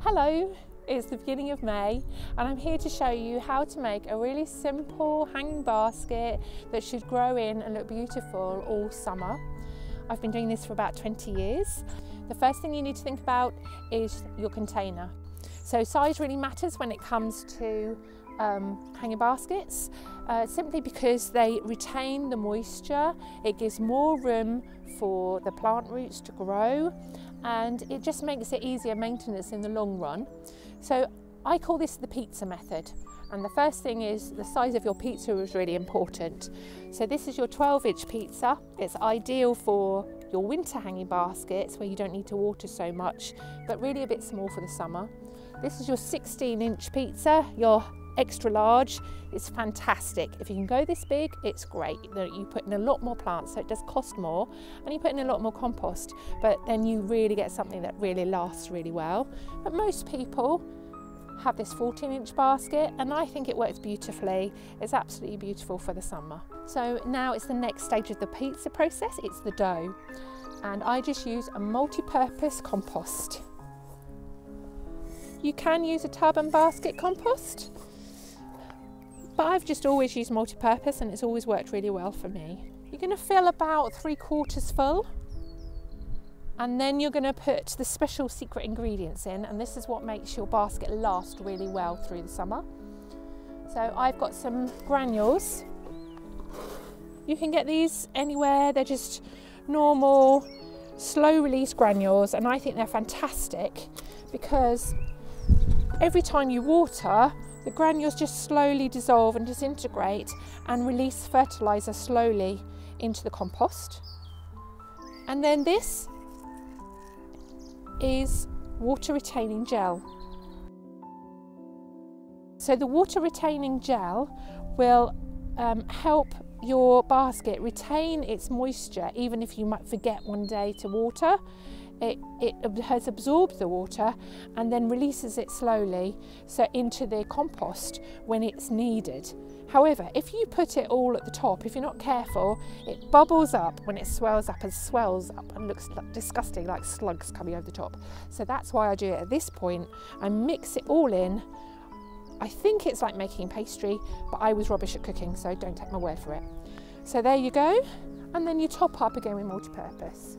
Hello, it's the beginning of May and I'm here to show you how to make a really simple hanging basket that should grow in and look beautiful all summer. I've been doing this for about 20 years. The first thing you need to think about is your container. So size really matters when it comes to um, baskets uh, simply because they retain the moisture, it gives more room for the plant roots to grow and it just makes it easier maintenance in the long run. So I call this the pizza method. And the first thing is the size of your pizza is really important. So this is your 12 inch pizza. It's ideal for your winter hanging baskets where you don't need to water so much, but really a bit small for the summer. This is your 16 inch pizza, your extra large. It's fantastic. If you can go this big, it's great. You put in a lot more plants, so it does cost more, and you put in a lot more compost, but then you really get something that really lasts really well. But most people have this 14 inch basket and I think it works beautifully. It's absolutely beautiful for the summer. So now it's the next stage of the pizza process, it's the dough. And I just use a multi-purpose compost. You can use a tub and basket compost, but I've just always used multi-purpose and it's always worked really well for me. You're going to fill about three quarters full and then you're going to put the special secret ingredients in and this is what makes your basket last really well through the summer. So I've got some granules. You can get these anywhere, they're just normal slow release granules and I think they're fantastic because every time you water the granules just slowly dissolve and disintegrate and release fertiliser slowly into the compost. And then this is water retaining gel. So the water retaining gel will um, help your basket retain its moisture even if you might forget one day to water it, it has absorbed the water and then releases it slowly so into the compost when it's needed. However, if you put it all at the top, if you're not careful, it bubbles up when it swells up and swells up and looks disgusting like slugs coming over the top. So that's why I do it at this point. I mix it all in. I think it's like making pastry, but I was rubbish at cooking, so don't take my word for it. So there you go. And then you top up again with multi-purpose.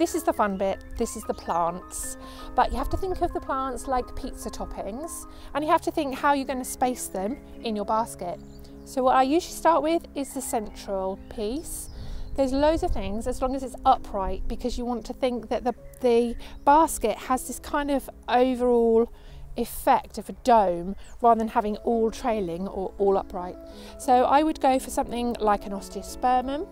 This is the fun bit, this is the plants, but you have to think of the plants like pizza toppings and you have to think how you're going to space them in your basket. So what I usually start with is the central piece. There's loads of things as long as it's upright because you want to think that the, the basket has this kind of overall effect of a dome rather than having all trailing or all upright. So I would go for something like an osteospermum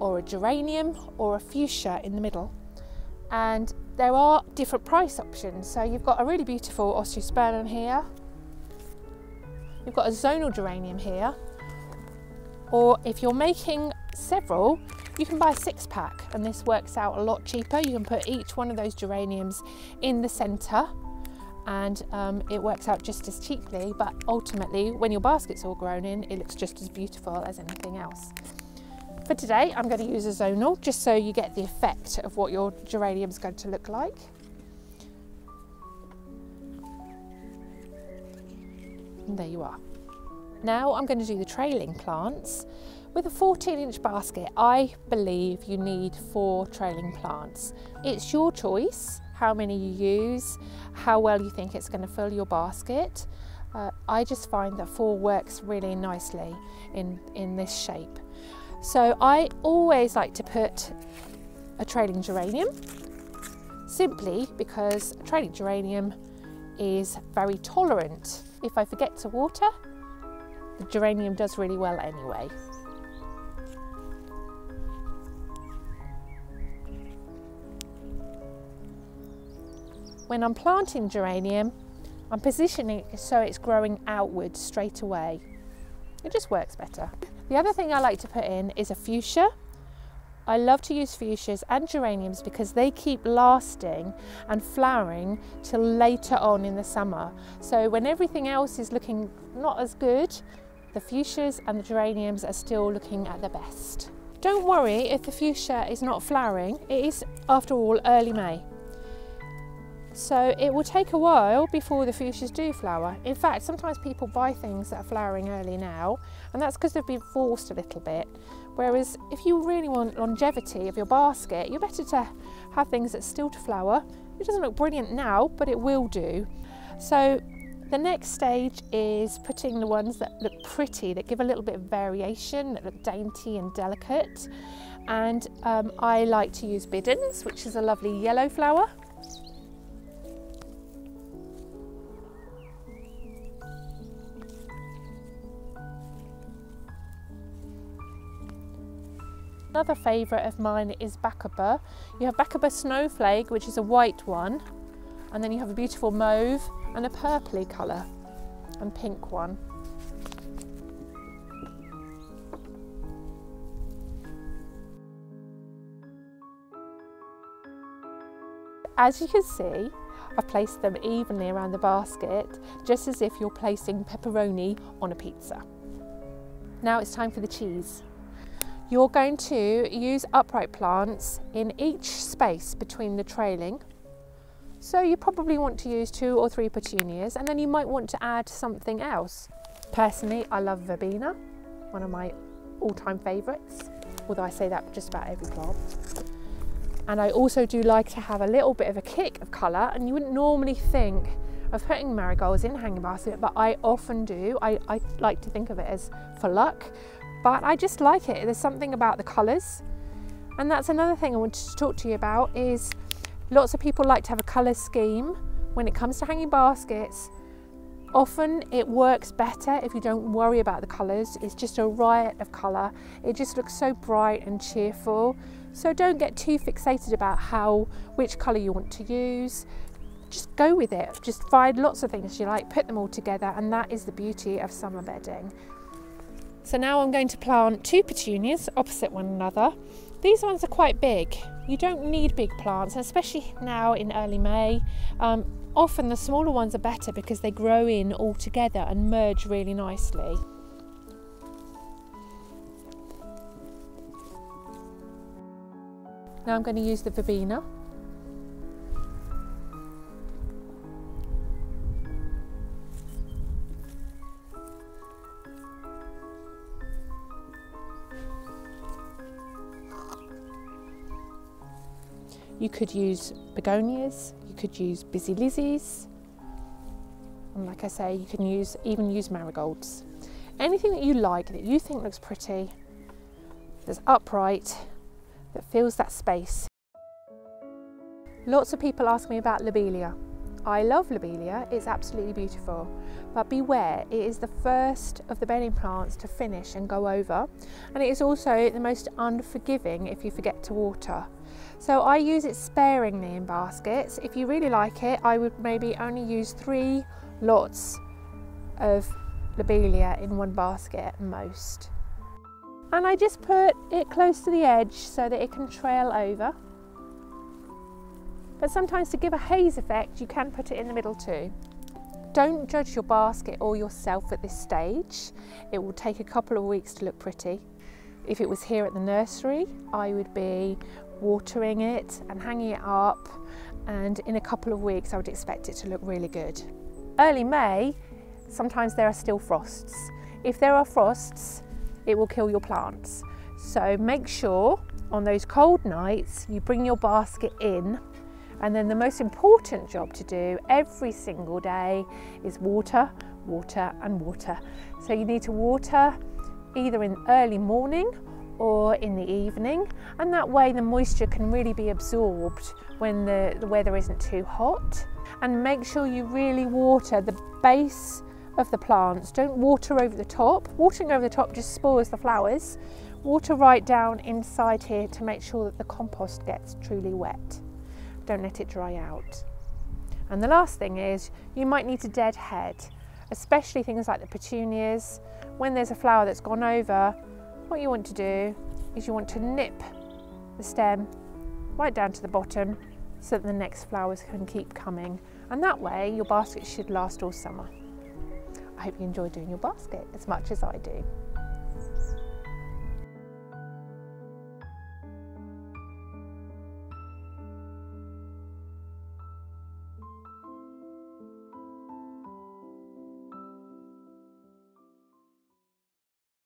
or a geranium or a fuchsia in the middle. And there are different price options. So you've got a really beautiful osteospermum here. You've got a zonal geranium here. Or if you're making several, you can buy a six pack and this works out a lot cheaper. You can put each one of those geraniums in the center and um, it works out just as cheaply, but ultimately when your basket's all grown in, it looks just as beautiful as anything else. For today, I'm going to use a zonal just so you get the effect of what your geranium is going to look like. And there you are. Now I'm going to do the trailing plants. With a 14 inch basket, I believe you need four trailing plants. It's your choice how many you use, how well you think it's going to fill your basket. Uh, I just find that four works really nicely in, in this shape. So I always like to put a trailing geranium simply because a trailing geranium is very tolerant. If I forget to water, the geranium does really well anyway. When I'm planting geranium, I'm positioning it so it's growing outwards straight away. It just works better. The other thing I like to put in is a fuchsia I love to use fuchsias and geraniums because they keep lasting and flowering till later on in the summer. So when everything else is looking not as good, the fuchsias and the geraniums are still looking at their best. Don't worry if the fuchsia is not flowering, it is after all early May. So it will take a while before the fuchsias do flower. In fact, sometimes people buy things that are flowering early now, and that's because they've been forced a little bit. Whereas if you really want longevity of your basket, you're better to have things that still to flower. It doesn't look brilliant now, but it will do. So the next stage is putting the ones that look pretty, that give a little bit of variation, that look dainty and delicate. And um, I like to use Bidens, which is a lovely yellow flower. Another favourite of mine is Bacopa. You have Bacopa Snowflake, which is a white one, and then you have a beautiful mauve and a purpley colour and pink one. As you can see, I've placed them evenly around the basket, just as if you're placing pepperoni on a pizza. Now it's time for the cheese. You're going to use upright plants in each space between the trailing. So you probably want to use two or three petunias and then you might want to add something else. Personally, I love verbena, one of my all-time favourites, although I say that just about every plant. And I also do like to have a little bit of a kick of colour and you wouldn't normally think of putting marigolds in hanging basket, but I often do. I, I like to think of it as for luck but I just like it. There's something about the colours. And that's another thing I wanted to talk to you about is lots of people like to have a colour scheme when it comes to hanging baskets. Often it works better if you don't worry about the colours. It's just a riot of colour. It just looks so bright and cheerful. So don't get too fixated about how, which colour you want to use. Just go with it. Just find lots of things you like, put them all together, and that is the beauty of summer bedding. So now I'm going to plant two petunias opposite one another. These ones are quite big. You don't need big plants, especially now in early May. Um, often the smaller ones are better because they grow in all together and merge really nicely. Now I'm going to use the verbena You could use begonias, you could use busy lizzies, and like I say, you can use even use marigolds. Anything that you like, that you think looks pretty, that's upright, that fills that space. Lots of people ask me about lobelia. I love lobelia, it's absolutely beautiful, but beware, it is the first of the bedding plants to finish and go over, and it is also the most unforgiving if you forget to water. So I use it sparingly in baskets. If you really like it, I would maybe only use three lots of lobelia in one basket most. And I just put it close to the edge so that it can trail over. But sometimes to give a haze effect, you can put it in the middle too. Don't judge your basket or yourself at this stage. It will take a couple of weeks to look pretty. If it was here at the nursery, I would be watering it and hanging it up and in a couple of weeks I would expect it to look really good. Early May, sometimes there are still frosts. If there are frosts, it will kill your plants. So make sure on those cold nights you bring your basket in and then the most important job to do every single day is water, water and water. So you need to water either in early morning or in the evening and that way the moisture can really be absorbed when the, the weather isn't too hot. And make sure you really water the base of the plants. Don't water over the top. Watering over the top just spoils the flowers. Water right down inside here to make sure that the compost gets truly wet don't let it dry out and the last thing is you might need to deadhead especially things like the petunias when there's a flower that's gone over what you want to do is you want to nip the stem right down to the bottom so that the next flowers can keep coming. And that way your basket should last all summer. I hope you enjoy doing your basket as much as I do.